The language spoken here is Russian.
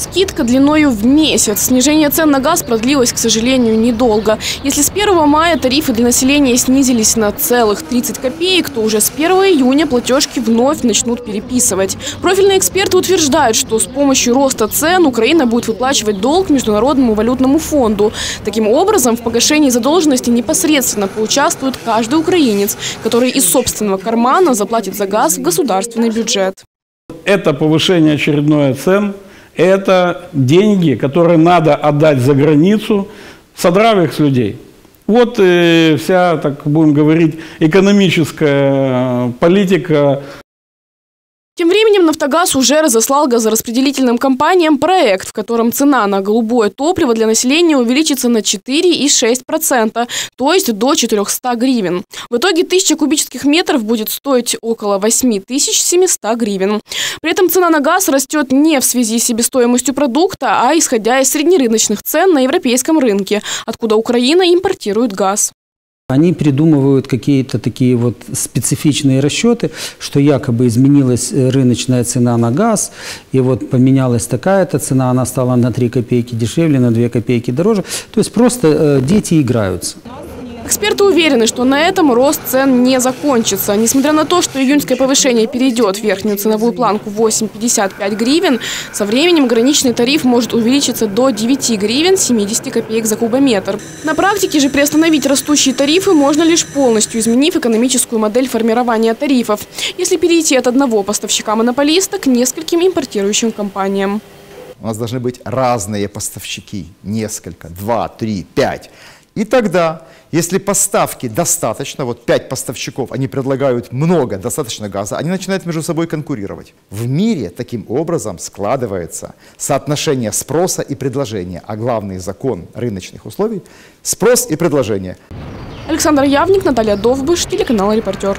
Скидка длиною в месяц. Снижение цен на газ продлилось, к сожалению, недолго. Если с 1 мая тарифы для населения снизились на целых 30 копеек, то уже с 1 июня платежки вновь начнут переписывать. Профильные эксперты утверждают, что с помощью роста цен Украина будет выплачивать долг Международному валютному фонду. Таким образом, в погашении задолженности непосредственно поучаствует каждый украинец, который из собственного кармана заплатит за газ в государственный бюджет. Это повышение очередное цен, это деньги, которые надо отдать за границу, содрав их с людей. Вот э, вся, так будем говорить, экономическая политика Тем временем «Нафтогаз» уже разослал газораспределительным компаниям проект, в котором цена на голубое топливо для населения увеличится на 4,6%, то есть до 400 гривен. В итоге 1000 кубических метров будет стоить около 8700 гривен. При этом цена на газ растет не в связи с себестоимостью продукта, а исходя из среднерыночных цен на европейском рынке, откуда Украина импортирует газ. Они придумывают какие-то такие вот специфичные расчеты, что якобы изменилась э, рыночная цена на газ, и вот поменялась такая-то цена, она стала на 3 копейки дешевле, на 2 копейки дороже. То есть просто э, дети играются. Эксперты уверены, что на этом рост цен не закончится. Несмотря на то, что июньское повышение перейдет в верхнюю ценовую планку 8,55 гривен, со временем граничный тариф может увеличиться до 9 гривен 70 копеек за кубометр. На практике же приостановить растущие тарифы можно лишь полностью изменив экономическую модель формирования тарифов, если перейти от одного поставщика-монополиста к нескольким импортирующим компаниям. У нас должны быть разные поставщики, несколько, два, три, пять. И тогда, если поставки достаточно, вот пять поставщиков, они предлагают много, достаточно газа, они начинают между собой конкурировать. В мире таким образом складывается соотношение спроса и предложения, а главный закон рыночных условий – спрос и предложение. Александр Явник, Наталья Довбыш, телеканал «Репортер».